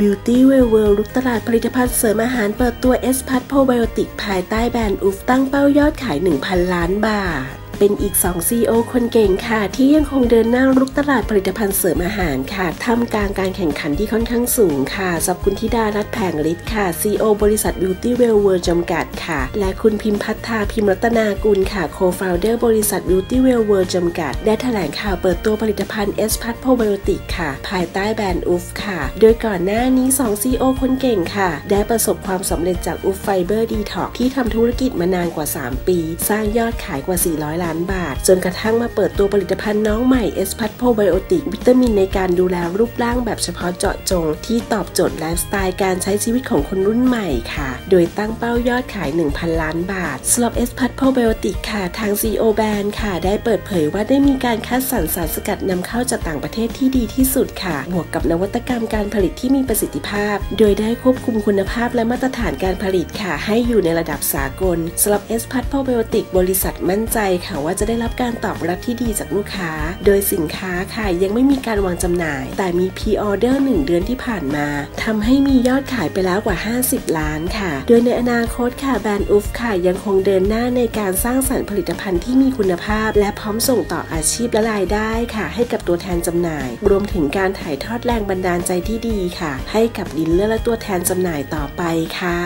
Beauty w e l l World ลุกตลาดผลิตภัณฑ์เสริมอาหารเปิดตัว S p a t Probiotic ภายใต้แบรนด์ Oops ตั้งเป้ายอดขาย 1,000 ล้านบาท เป็นอีก2 CEO คนเก่งค่ะ ที่ยังคงเดินหน้ารุกตลาดผลิตภัณฑ์เสริมอาหารค่ะท่ามกลางการแข่งขันที่ค่อนข้างสูงค่ะสำหรับคุณธิดารัตแผงฤทธิ์ค่ะ CEO บริษัท Beauty Wealth World จำกัดค่ะ และคุณพิมพัฒนาพิมรัตนากุลค่ะ Co-founder บริษัท Beauty Wealth World จำกัด ได้แถลงข่าวเปิดตัวผลิตภัณฑ์ S p a t Probiotic ค่ะ ภายใต้แบรนด์ Oops ค่ะ โดยก่อนหน้านี้ 2 CEO คนเก่งค่ะ ได้ประสบความสำเร็จจาก Oops Fiber Detox ที่ทำธุรกิจมานานกว่า 3 ปี สร้างยอดขายกว่า 400ล้านบาท จนกระทั่งมาเปิดตัวผลิตภัณฑ์น้องใหม่ SPlus Probiotic วิตามินในการดูแลรูปร่างแบบเฉพาะเจาะจง ที่ตอบโจทย์ไลฟ์สไตล์การใช้ชีวิตของคนรุ่นใหม่ค่ะ โดยตั้งเป้ายอดขาย 1,000 ล้านบาทสำหรับ SPlus Probiotic ค่ะ ทาง CEO แบรนด์ค่ะ ได้เปิดเผยว่าได้มีการคัดสรรสารสกัดนำเข้าจากต่างประเทศที่ดีที่สุดค่ะ บวกกับนวัตกรรมการผลิตที่มีประสิทธิภาพ โดยได้ควบคุมคุณภาพและมาตรฐานการผลิตค่ะ ให้อยู่ในระดับสากลสำหรับ SPlus Probiotic บริษัทมั่นใจค่ะว่าจะได้รับการตอบรับที่ดีจากลูกค้า โดยสินค้าค่ะยังไม่มีการวางจำหน่าย แต่มี pre-order 1เดือนที่ผ่านมาทำให้มียอดขายไปแล้วกว่า 50 ล้านค่ะ โดยในอนาคตค่ะแบรนด์ Oops ค่ะยังคงเดินหน้าในการสร้างสรรค์ผลิตภัณฑ์ที่มีคุณภาพ และพร้อมส่งต่ออาชีพและรายได้ค่ะ ให้กับตัวแทนจำหน่าย รวมถึงการถ่ายทอดแรงบันดาลใจที่ดีค่ะ ให้กับ dealer และตัวแทนจำหน่ายต่อไปค่ะ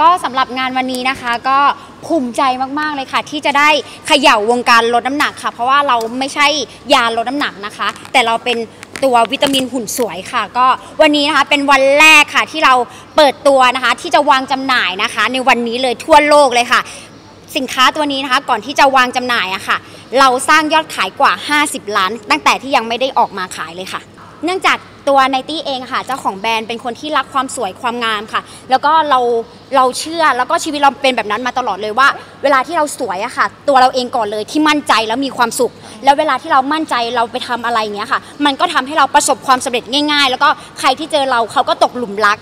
ก็สำหรับงานวันนี้นะคะก็ ภูมิใจมากๆเลยค่ะ ที่จะได้เขย่าวงการลดน้ำหนักค่ะ เพราะว่าเราไม่ใช่ยาลดน้ำหนักนะคะ แต่เราเป็นตัววิตามินหุ่นสวยค่ะ ก็วันนี้นะคะเป็นวันแรกค่ะที่เราเปิดตัวนะคะ ที่จะวางจำหน่ายนะคะ ในวันนี้เลยทั่วโลกเลยค่ะ สินค้าตัวนี้นะคะก่อนที่จะวางจำหน่ายอะค่ะ เราสร้างยอดขายกว่า 50 ล้าน ตั้งแต่ที่ยังไม่ได้ออกมาขายเลยค่ะ เนื่องจาก ตัวไนตี้เองค่ะเจ้าของแบรนด์เป็นคนที่รักความสวยความงามค่ะ แล้วก็เราเราเชื่อแล้วก็ชีวิตเราเป็นแบบนั้นมาตลอดเลยว่า เวลาที่เราสวยอะค่ะ ตัวเราเองก่อนเลยที่มั่นใจแล้วมีความสุข แล้วเวลาที่เรามั่นใจเราไปทำอะไรเงี้ยค่ะ มันก็ทำให้เราประสบความสำเร็จง่าย ๆ แล้วก็ใครที่เจอเราเขาก็ตกหลุมรัก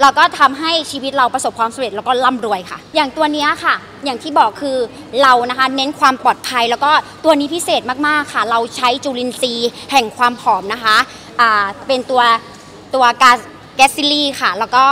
เราก็ทำให้ชีวิตเราประสบความสำเร็จแล้วก็ร่ำรวยค่ะ อย่างตัวนี้ค่ะ อย่างที่บอกคือเรานะคะเน้นความปลอดภัย แล้วก็ตัวนี้พิเศษมากๆค่ะ เราใช้จุลินทรีย์แห่งความผอมนะคะเป็นตัวตัวกาแกสซิลี่ค่ะ แล้วก็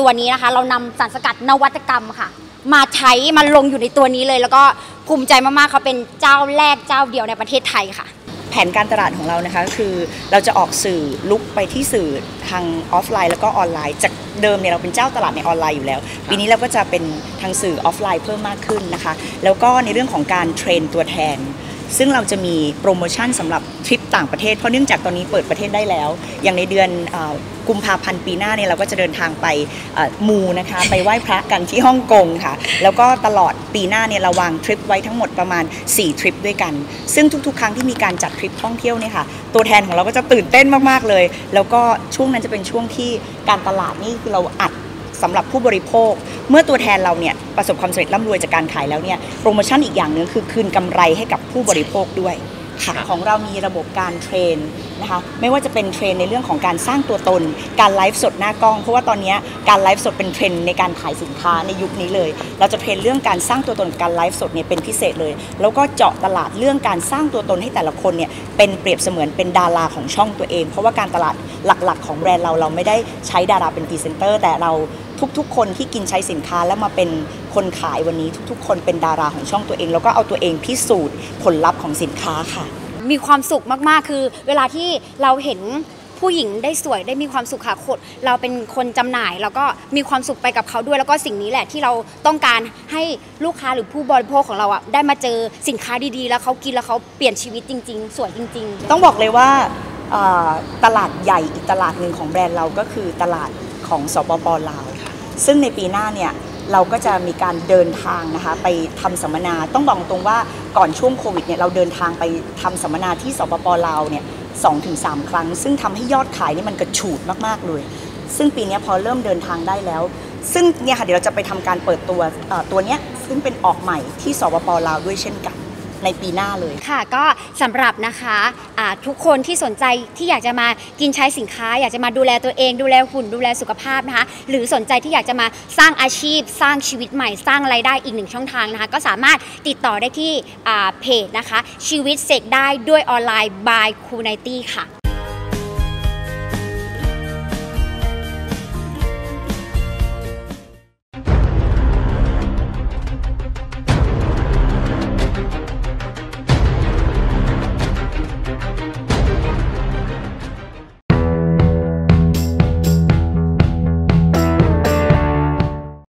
ตัวนี้นะคะ เรานำสารสกัดนวัตกรรมค่ะ มาใช้มาลงอยู่ในตัวนี้เลย แล้วก็ภูมิใจมากๆเขาเป็นเจ้าแรกเจ้าเดียวในประเทศไทยค่ะ แผนการตลาดของเรานะคะคือเราจะออกสื่อลุกไปที่สื่อทางออฟไลน์ แล้วก็ออนไลน์จากเดิมเนี่ยเราเป็นเจ้าตลาดในออนไลน์อยู่แล้ว ปีนี้เราก็จะเป็นทางสื่อออฟไลน์เพิ่มมากขึ้นนะคะ แล้วก็ในเรื่องของการเทรนตัวแทน ซึ่งเราจะมีโปรโมชั่นสำหรับทริปต่างประเทศ เพราะเนื่องจากตอนนี้เปิดประเทศได้แล้ว อย่างในเดือนกุมภาพันธ์ปีหน้าเนี่ยเราก็จะเดินทางไปมูนะคะ ไปไหว้พระกันที่ฮ่องกงค่ะ แล้วก็ตลอดปีหน้าเนี่ยเราวางทริปไว้ทั้งหมดประมาณ 4 ทริปด้วยกัน ซึ่งทุกๆ ครั้งที่มีการจัดทริปท่องเที่ยวเนี่ยค่ะ ตัวแทนของเราก็จะตื่นเต้นมากๆเลย แล้วก็ช่วงนั้นจะเป็นช่วงที่การตลาดนี่คือเราอัด สำหรับผู้บริโภค เมื่อตัวแทนเราเนี่ยประสบความสำเร็จร่ำรวยจากการขายแล้วเนี่ยโปรโมชั่นอีกอย่างหนึ่งคือคืนกำไรให้กับผู้บริโภคด้วย ค่ะของเรามีระบบการ train นะคะไม่ว่าจะเป็น train ในเรื่องของการสร้างตัวตน การไลฟ์สดหน้ากล้อง เพราะว่าตอนนี้การไลฟ์สดเป็นเทรนด์ในการขายสินค้าในยุคนี้เลย เราจะ train เรื่องการสร้างตัวตนการไลฟ์สดเนี่ยเป็นพิเศษเลย แล้วก็เจาะตลาดเรื่องการสร้างตัวตนให้แต่ละคนเนี่ยเป็นเปรียบเสมือนเป็นดาราของช่องตัวเอง เพราะว่าการตลาดหลักๆ ของแบรนด์เราเราไม่ได้ใช้ดาราเป็นพรีเซนเตอร์แต่เราทุกๆ คนที่กินใช้สินค้าแล้วมาเป็นคนขายวันนี้ทุกๆ คนเป็นดาราของช่องตัวเอง แล้วก็เอาตัวเองพิสูจน์ผลลัพธ์ของสินค้าค่ะ มีความสุขมากๆ คือ เวลาที่เราเห็นผู้หญิงได้สวยได้มีความสุขค่ะคือเราเป็นคนจำหน่าย แล้วก็มีความสุขไปกับเขาด้วย แล้วก็สิ่งนี้แหละที่เราต้องการให้ลูกค้าหรือผู้บริโภคของเราอะได้มาเจอสินค้าดีๆ แล้วเขากินแล้วเขาเปลี่ยนชีวิตจริง ๆ สวยจริง ๆ ต้องบอกเลยว่าตลาดใหญ่อีกตลาดหนึ่งของแบรนด์เราก็คือตลาดของสปปลาว ซึ่งในปีหน้าเนี่ยเราก็จะมีการเดินทางนะคะไปทำสัมมนาต้องบอกตรงว่าก่อนช่วงโควิดเนี่ยเราเดินทางไปทำสัมมนาที่สปปลาวเนี่ยสองถึงสามครั้ง ซึ่งทำให้ยอดขายนี่มันกระฉูดมากๆเลย ซึ่งปีนี้พอเริ่มเดินทางได้แล้ว ซึ่งเนี่ยค่ะเดี๋ยวเราจะไปทำการเปิดตัวตัวเนี้ยซึ่งเป็นออกใหม่ที่สปปลาวด้วยเช่นกัน ในปีหน้าเลย ค่ะก็สำหรับนะคะะทุกคนที่สนใจที่อยากจะมากินใช้สินค้า อยากจะมาดูแลตัวเอง ดูแลหุ่นดูแลสุขภาพนะคะ หรือสนใจที่อยากจะมาสร้างอาชีพ สร้างชีวิตใหม่ สร้างไรายได้อีกหนึ่งช่องทางนะคะ ก็สามารถติดต่อได้ที่เพจนะคะ ชีวิตเสกได้ด้วยออนไลน์ by คูไนตี้ค่ะ